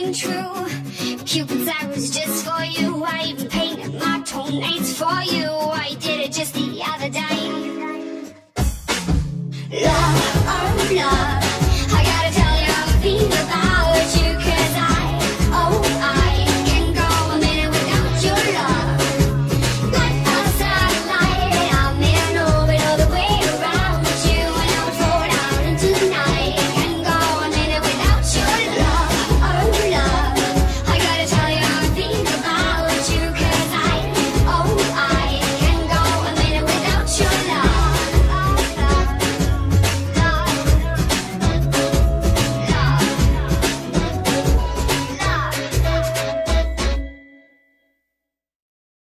ring true. Cupid's arrows just for you. I even painted my toenails for you. I did it just the